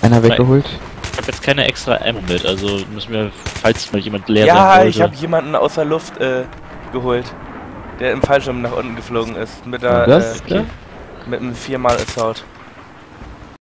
Einer weggeholt. Ich habe jetzt keine extra Ammo mit, also müssen wir, falls mal jemand leer Ja, sein ich hab habe jemanden aus der Luft äh, geholt, der im Fallschirm nach unten geflogen ist. Mit der, das? äh, mit einem viermal Assault.